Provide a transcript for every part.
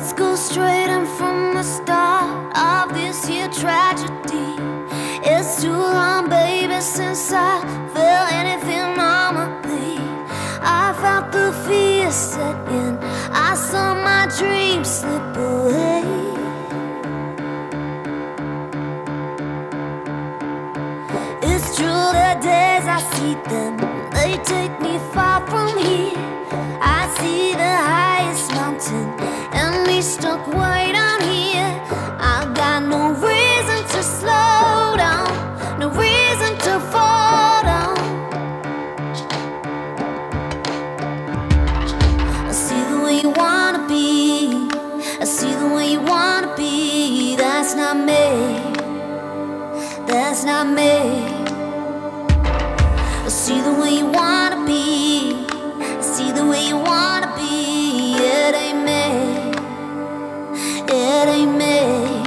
Let's go straight in from the start of this here tragedy. It's too long, baby, since I felt anything normally. I felt the fear set in. I saw my dreams slip away. It's true that days I see them, they take me far from here. That's not me, that's not me. I see the way you wanna be. I see the way you wanna be. It ain't me. It ain't me.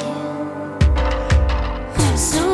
So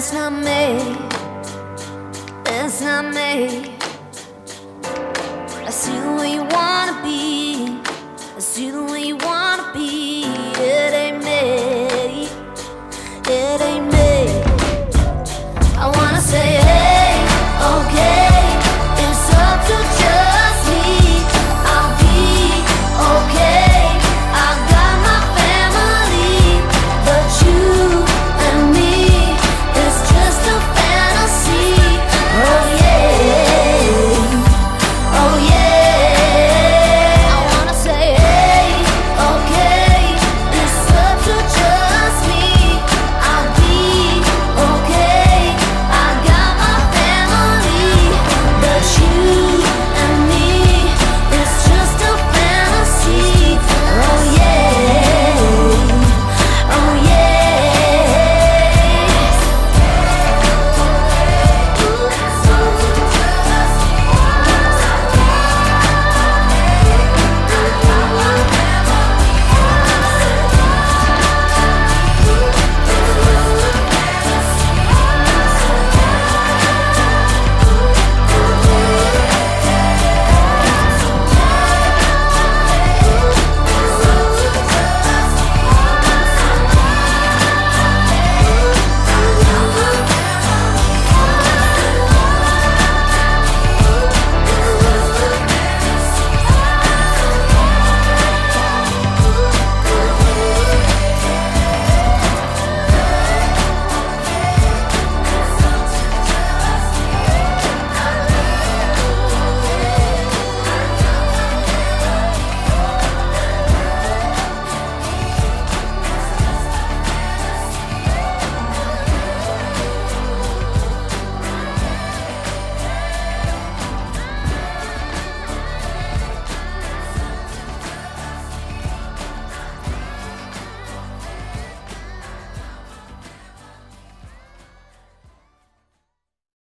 That's not me. That's not me. I see the way you wanna be. I see the way you wanna be.